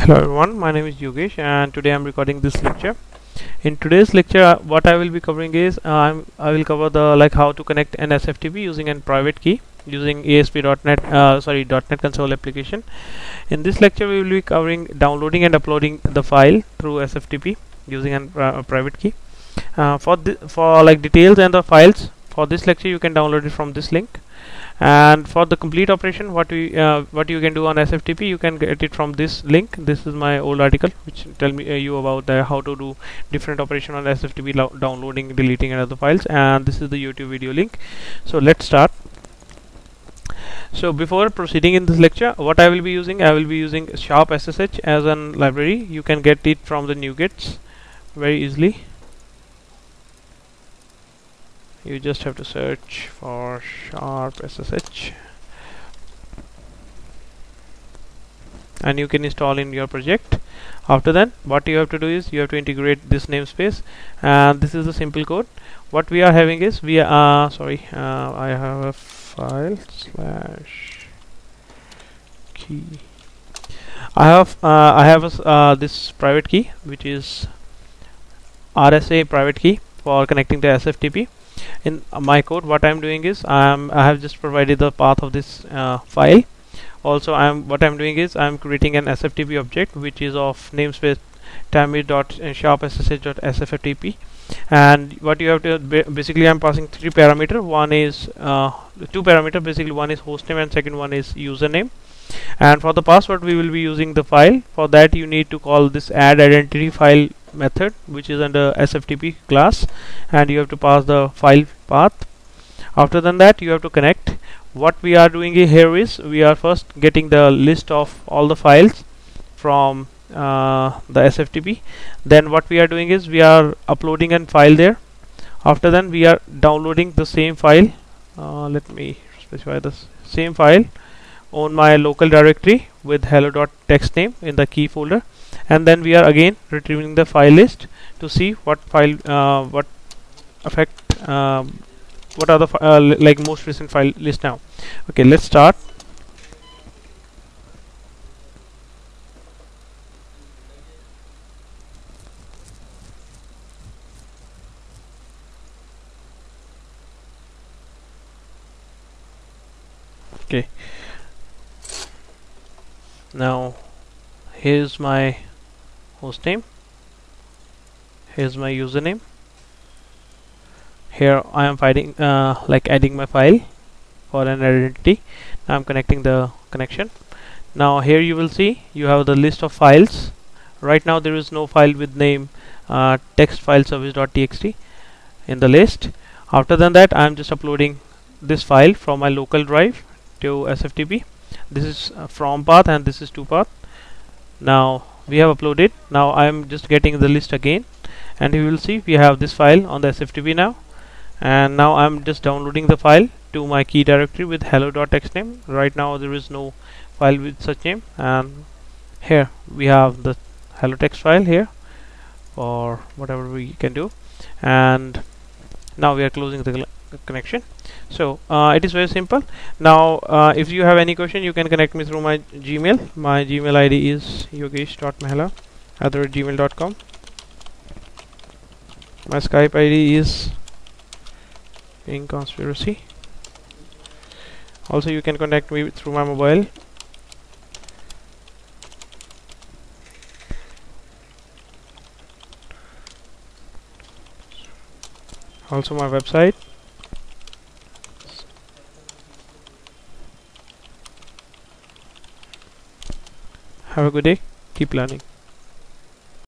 Hello everyone, my name is Yogesh and today I'm recording this lecture. In today's lecture, uh, what I will be covering is uh, I'm, I will cover the like how to connect an SFTP using a private key using ASP.NET uh, sorry .NET Console application. In this lecture, we will be covering downloading and uploading the file through SFTP using a uh, private key. Uh, for for like details and the files for this lecture, you can download it from this link and for the complete operation what we uh, what you can do on SFTP you can get it from this link. This is my old article which tell me uh, you about uh, how to do different operation on SFTP downloading deleting and other files. And this is the YouTube video link. So let's start. So before proceeding in this lecture what I will be using I will be using sharp SSH as an library. You can get it from the NuGets very easily you just have to search for sharp SSH and you can install in your project. After that what you have to do is you have to integrate this namespace. And this is the simple code. What we are having is we are uh, sorry uh, I have a file slash key. I have uh, I have a, uh, this private key which is RSA private key for connecting the SFTP in my code what I'm doing is I'm I have just provided the path of this uh, file. Also I'm what I'm doing is I'm creating an SFTP object which is of namespace tamir.sharpssh.sftp and what you have to basically I'm passing three parameter. One is uh, two parameter basically one is hostname and second one is username. And for the password we will be using the file. For that you need to call this add identity file method which is under SFTP class and you have to pass the file path. After than that you have to connect. What we are doing here is we are first getting the list of all the files from uh, the SFTP then what we are doing is we are uploading a file there. After then we are downloading the same file. Uh, let me specify this. Same file on my local directory with hello.txt name in the key folder and then we are again retrieving the file list to see what file uh, what affect um, what are the uh, like most recent file list now. Okay let's start. Okay. Now here's my hostname here's my username. Here I am finding uh, like adding my file for an identity. Now I'm connecting the connection. Now here you will see you have the list of files. Right now there is no file with name uh, text file service.txt in the list. After than that I'm just uploading this file from my local drive to SFTP this is uh, from path and this is to path. Now we have uploaded. Now I am just getting the list again. And you will see we have this file on the SFTP now. And now I'm just downloading the file to my key directory with hello.txt name. Right now there is no file with such name. And here we have the hello text file here or whatever we can do. And now we are closing the connection. So uh, it is very simple. Now uh, if you have any question you can connect me through my gmail. My gmail id is yogesh.mehla at gmail.com my skype id is in conspiracy also you can contact me through my mobile. Also my website Have a good day. Keep learning.